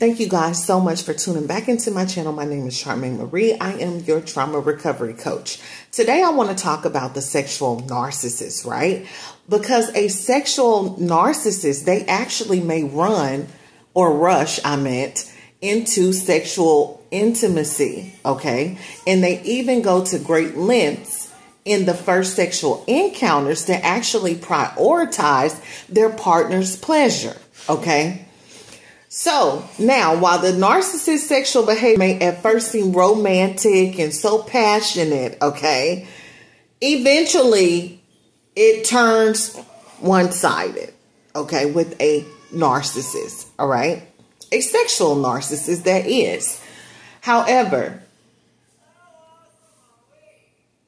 Thank you guys so much for tuning back into my channel. My name is Charmaine Marie. I am your trauma recovery coach. Today I want to talk about the sexual narcissist, right? Because a sexual narcissist, they actually may run or rush, I meant, into sexual intimacy, okay? And they even go to great lengths in the first sexual encounters to actually prioritize their partner's pleasure, okay? So now, while the narcissist's sexual behavior may at first seem romantic and so passionate, okay, eventually it turns one sided, okay, with a narcissist, all right? A sexual narcissist, that is. However,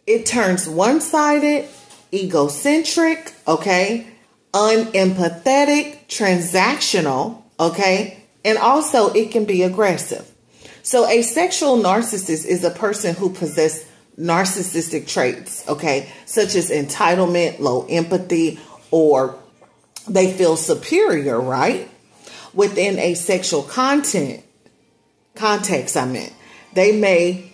it turns one sided, egocentric, okay, unempathetic, transactional, okay? And also it can be aggressive. So a sexual narcissist is a person who possesses narcissistic traits, okay? Such as entitlement, low empathy, or they feel superior, right? Within a sexual content context, I meant. They may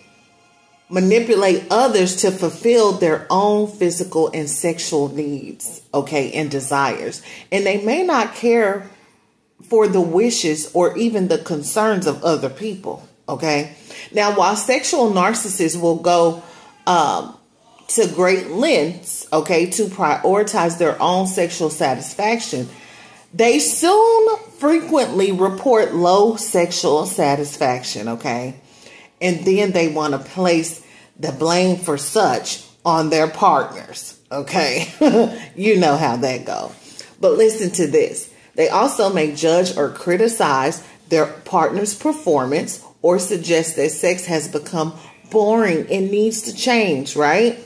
manipulate others to fulfill their own physical and sexual needs, okay, and desires. And they may not care for the wishes or even the concerns of other people. Okay. Now, while sexual narcissists will go um, to great lengths, okay, to prioritize their own sexual satisfaction, they soon frequently report low sexual satisfaction, okay? And then they want to place the blame for such on their partners, okay? you know how that goes. But listen to this. They also may judge or criticize their partner's performance or suggest that sex has become boring and needs to change, right?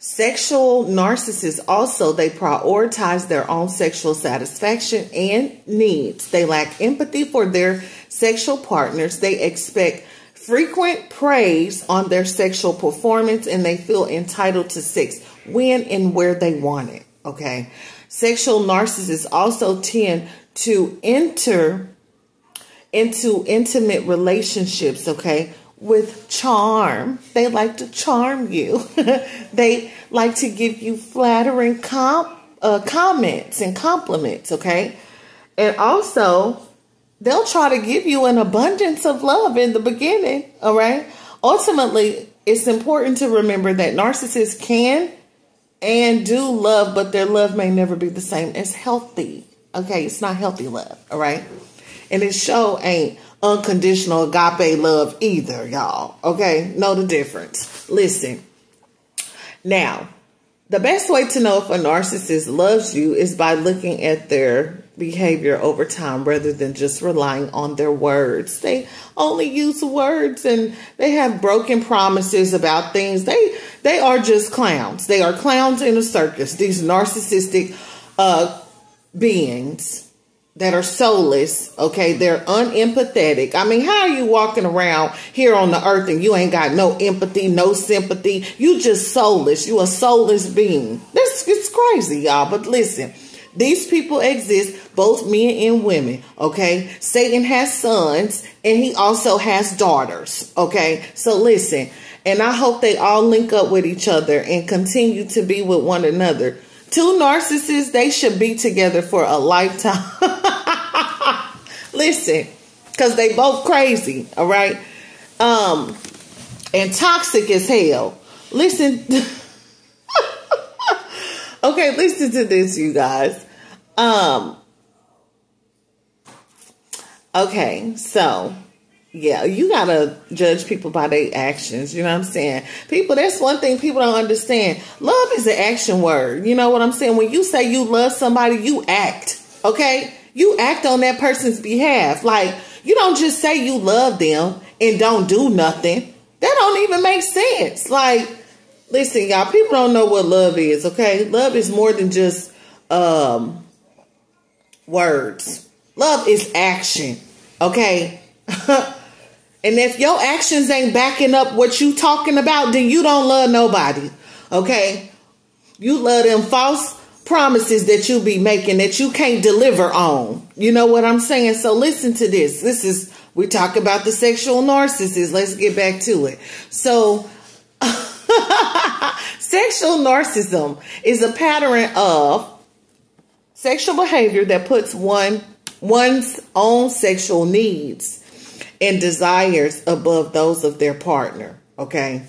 Sexual narcissists also they prioritize their own sexual satisfaction and needs. They lack empathy for their sexual partners. They expect frequent praise on their sexual performance and they feel entitled to sex when and where they want it. Okay. Sexual narcissists also tend to enter into intimate relationships, okay, with charm. They like to charm you. they like to give you flattering com- uh, comments and compliments, okay? And also, they'll try to give you an abundance of love in the beginning, all right? Ultimately, it's important to remember that narcissists can and do love, but their love may never be the same as healthy. Okay, it's not healthy love, all right? And it show ain't unconditional agape love either, y'all. Okay, know the difference. Listen. Now, the best way to know if a narcissist loves you is by looking at their behavior over time rather than just relying on their words. They only use words and they have broken promises about things. They they are just clowns. They are clowns in a circus. These narcissistic uh, beings that are soulless, okay? They're unempathetic. I mean, how are you walking around here on the earth and you ain't got no empathy, no sympathy? You just soulless. You a soulless being. This it's crazy, y'all. But listen, these people exist, both men and women, okay? Satan has sons and he also has daughters, okay? So listen, and I hope they all link up with each other and continue to be with one another. Two narcissists, they should be together for a lifetime. Listen, because they both crazy, all right? Um, and toxic as hell. Listen. okay, listen to this, you guys. Um, okay, so yeah, you gotta judge people by their actions. You know what I'm saying? People, that's one thing people don't understand. Love is an action word. You know what I'm saying? When you say you love somebody, you act. Okay? You act on that person's behalf. Like, you don't just say you love them and don't do nothing. That don't even make sense. Like, listen, y'all, people don't know what love is, okay? Love is more than just um words. Love is action. Okay? And if your actions ain't backing up what you talking about, then you don't love nobody. Okay? You love them false promises that you be making that you can't deliver on. You know what I'm saying? So listen to this. This is we talk about the sexual narcissist. Let's get back to it. So sexual narcissism is a pattern of sexual behavior that puts one one's own sexual needs and desires above those of their partner, okay?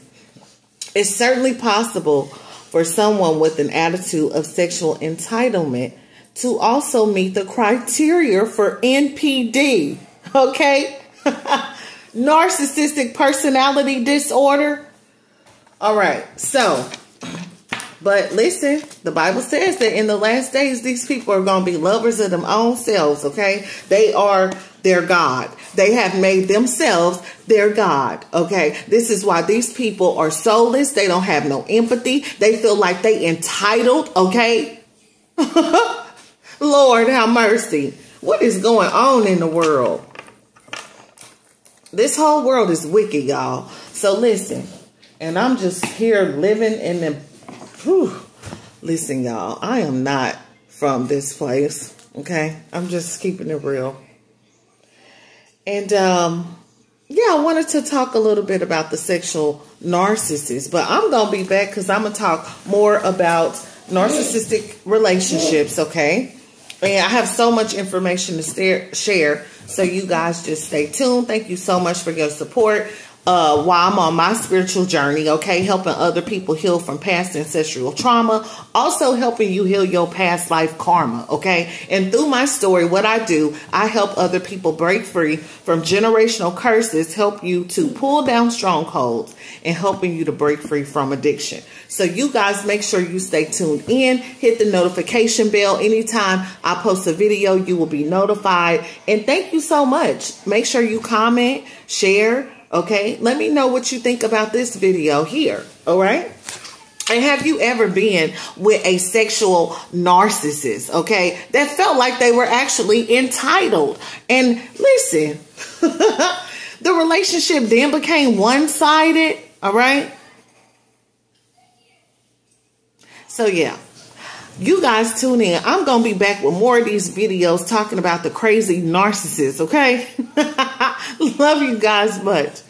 It's certainly possible for someone with an attitude of sexual entitlement to also meet the criteria for NPD, okay? Narcissistic personality disorder. All right, so, but listen, the Bible says that in the last days, these people are going to be lovers of them own selves, okay? They are their God. They have made themselves their God. Okay. This is why these people are soulless. They don't have no empathy. They feel like they entitled. Okay. Lord have mercy. What is going on in the world? This whole world is wicked, y'all. So listen, and I'm just here living in the, whew, listen, y'all, I am not from this place. Okay. I'm just keeping it real. And um, yeah, I wanted to talk a little bit about the sexual narcissist, but I'm going to be back because I'm going to talk more about narcissistic relationships, okay? And I have so much information to share, so you guys just stay tuned. Thank you so much for your support uh, while I'm on my spiritual journey, okay, helping other people heal from past ancestral trauma, also helping you heal your past life karma, okay? And through my story, what I do, I help other people break free from generational curses, help you to pull down strongholds, and helping you to break free from addiction. So you guys make sure you stay tuned in, hit the notification bell. Anytime I post a video, you will be notified. And thank you so much. Make sure you comment, share, Okay, let me know what you think about this video here. All right. And have you ever been with a sexual narcissist, okay, that felt like they were actually entitled? And listen, the relationship then became one sided, all right? So, yeah, you guys tune in. I'm going to be back with more of these videos talking about the crazy narcissist, okay? Love you guys much.